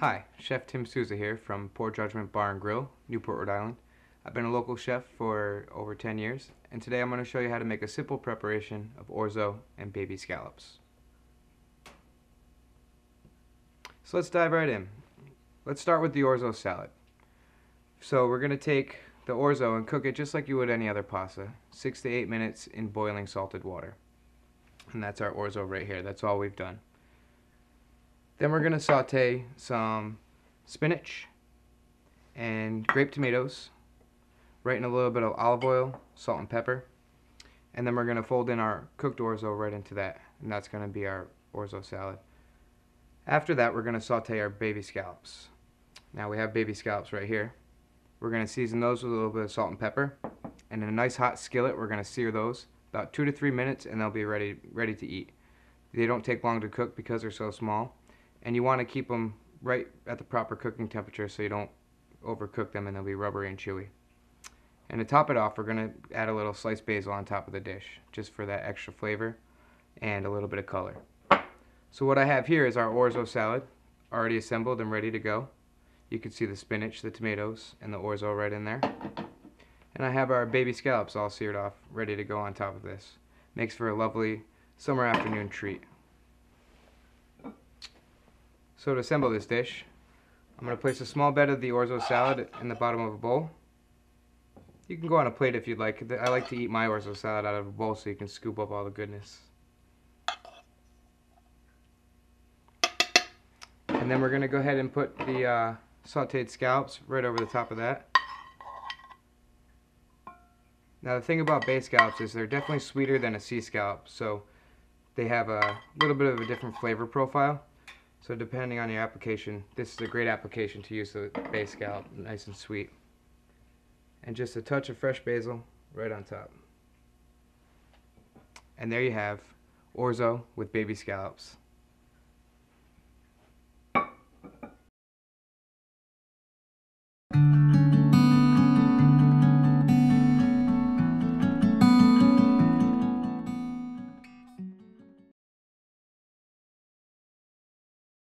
Hi, Chef Tim Sousa here from Poor Judgment Bar and Grill, Newport, Rhode Island. I've been a local chef for over 10 years, and today I'm going to show you how to make a simple preparation of orzo and baby scallops. So let's dive right in. Let's start with the orzo salad. So we're going to take the orzo and cook it just like you would any other pasta, 6 to 8 minutes in boiling salted water. And that's our orzo right here. That's all we've done. Then we're going to saute some spinach and grape tomatoes right in a little bit of olive oil, salt and pepper. And then we're going to fold in our cooked orzo right into that. And that's going to be our orzo salad. After that, we're going to saute our baby scallops. Now we have baby scallops right here. We're going to season those with a little bit of salt and pepper. And in a nice hot skillet, we're going to sear those about two to three minutes and they'll be ready, ready to eat. They don't take long to cook because they're so small and you want to keep them right at the proper cooking temperature so you don't overcook them and they'll be rubbery and chewy. And to top it off, we're going to add a little sliced basil on top of the dish, just for that extra flavor and a little bit of color. So what I have here is our orzo salad, already assembled and ready to go. You can see the spinach, the tomatoes, and the orzo right in there. And I have our baby scallops all seared off, ready to go on top of this. Makes for a lovely summer afternoon treat. So to assemble this dish, I'm going to place a small bed of the orzo salad in the bottom of a bowl. You can go on a plate if you'd like. I like to eat my orzo salad out of a bowl so you can scoop up all the goodness. And then we're going to go ahead and put the uh, sauteed scallops right over the top of that. Now the thing about bay scallops is they're definitely sweeter than a sea scallop, so they have a little bit of a different flavor profile. So depending on your application, this is a great application to use the bay scallop, nice and sweet. And just a touch of fresh basil right on top. And there you have orzo with baby scallops.